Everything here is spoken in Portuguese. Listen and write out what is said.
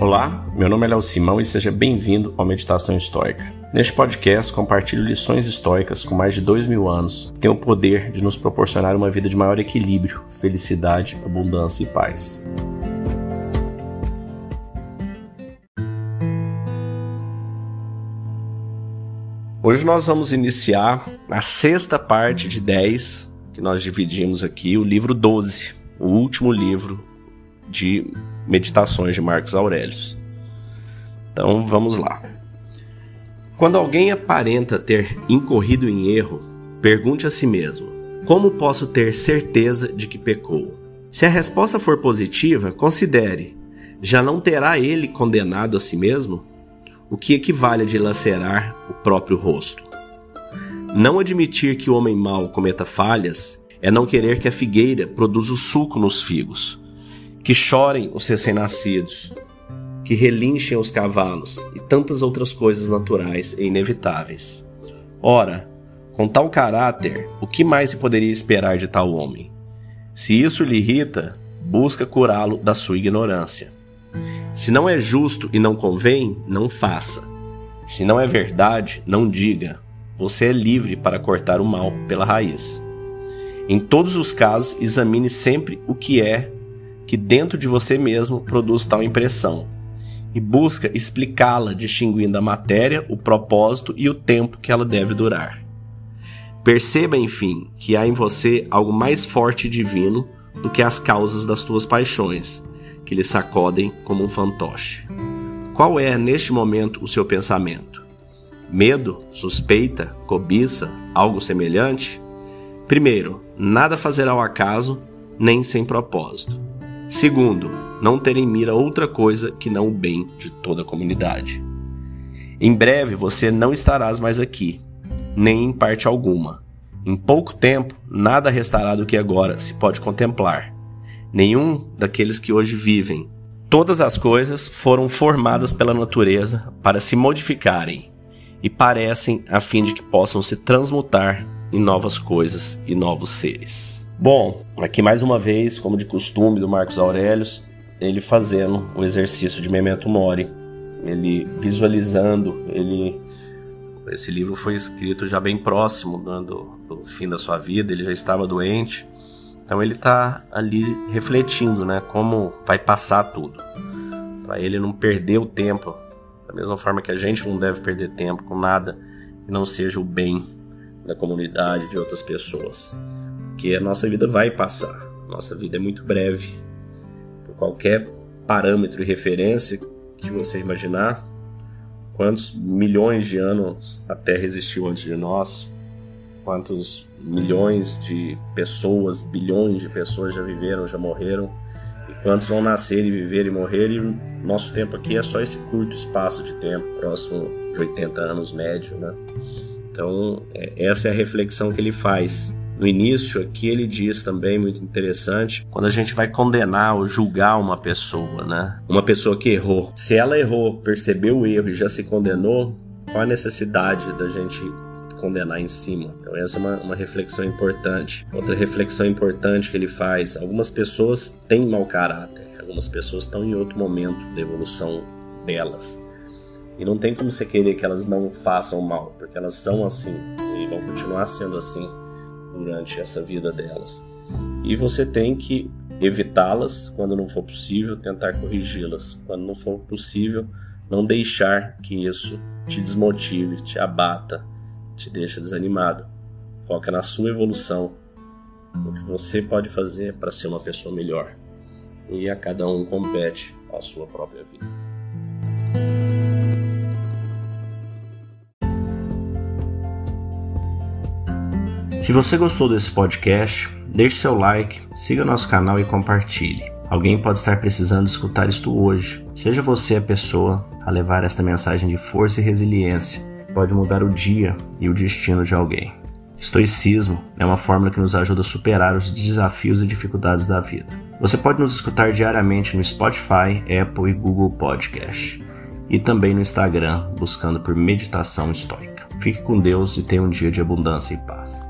Olá, meu nome é Léo Simão e seja bem-vindo ao Meditação Histórica. Neste podcast, compartilho lições históricas com mais de dois mil anos que têm o poder de nos proporcionar uma vida de maior equilíbrio, felicidade, abundância e paz. Hoje nós vamos iniciar a sexta parte de 10 que nós dividimos aqui, o livro 12, o último livro de Meditações de Marcos Aurelius. Então vamos lá. Quando alguém aparenta ter incorrido em erro, pergunte a si mesmo: como posso ter certeza de que pecou? Se a resposta for positiva, considere: já não terá ele condenado a si mesmo? O que equivale a dilacerar o próprio rosto. Não admitir que o homem mau cometa falhas é não querer que a figueira produza o suco nos figos que chorem os recém-nascidos, que relinchem os cavalos e tantas outras coisas naturais e inevitáveis. Ora, com tal caráter, o que mais se poderia esperar de tal homem? Se isso lhe irrita, busca curá-lo da sua ignorância. Se não é justo e não convém, não faça. Se não é verdade, não diga. Você é livre para cortar o mal pela raiz. Em todos os casos, examine sempre o que é que dentro de você mesmo produz tal impressão e busca explicá-la distinguindo a matéria, o propósito e o tempo que ela deve durar. Perceba, enfim, que há em você algo mais forte e divino do que as causas das tuas paixões, que lhe sacodem como um fantoche. Qual é, neste momento, o seu pensamento? Medo, suspeita, cobiça, algo semelhante? Primeiro, nada fazerá ao acaso, nem sem propósito. Segundo, não ter em mira outra coisa que não o bem de toda a comunidade. Em breve você não estarás mais aqui, nem em parte alguma. Em pouco tempo, nada restará do que agora se pode contemplar. Nenhum daqueles que hoje vivem. Todas as coisas foram formadas pela natureza para se modificarem e parecem a fim de que possam se transmutar em novas coisas e novos seres. Bom, aqui mais uma vez, como de costume do Marcos Aurelius, ele fazendo o exercício de memento mori, ele visualizando, ele esse livro foi escrito já bem próximo né, do, do fim da sua vida, ele já estava doente, então ele está ali refletindo, né, como vai passar tudo, para ele não perder o tempo, da mesma forma que a gente não deve perder tempo com nada que não seja o bem da comunidade de outras pessoas porque a nossa vida vai passar. Nossa vida é muito breve. Por qualquer parâmetro e referência que você imaginar, quantos milhões de anos a Terra existiu antes de nós, quantos milhões de pessoas, bilhões de pessoas já viveram, já morreram, e quantos vão nascer e viver e morrer, e nosso tempo aqui é só esse curto espaço de tempo, próximo de 80 anos médio, né? Então, é, essa é a reflexão que ele faz no início aqui ele diz também muito interessante, quando a gente vai condenar ou julgar uma pessoa, né? Uma pessoa que errou. Se ela errou, percebeu o erro e já se condenou, qual a necessidade da gente condenar em cima. Então, essa é uma, uma, reflexão importante. Outra reflexão importante que ele faz: algumas pessoas têm mau caráter, algumas pessoas estão em outro momento da evolução delas. E não tem como você querer que elas não façam mal, porque elas são assim e vão continuar sendo assim durante essa vida delas. E você tem que evitá-las quando não for possível, tentar corrigi-las. Quando não for possível, não deixar que isso te desmotive, te abata, te deixe desanimado. Foca na sua evolução, no que você pode fazer para ser uma pessoa melhor. E a cada um compete a sua própria vida. Se você gostou desse podcast, deixe seu like, siga nosso canal e compartilhe. Alguém pode estar precisando escutar isto hoje. Seja você a pessoa a levar esta mensagem de força e resiliência. Pode mudar o dia e o destino de alguém. Estoicismo é uma fórmula que nos ajuda a superar os desafios e dificuldades da vida. Você pode nos escutar diariamente no Spotify, Apple e Google Podcast. E também no Instagram, buscando por Meditação Estoica. Fique com Deus e tenha um dia de abundância e paz.